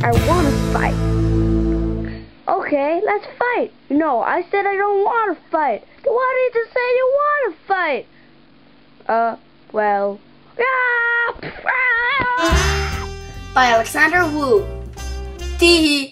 I want to fight. Okay, let's fight. No, I said I don't want to fight. Why did you say you want to fight? Uh, well. By Alexander Wu. Teehee.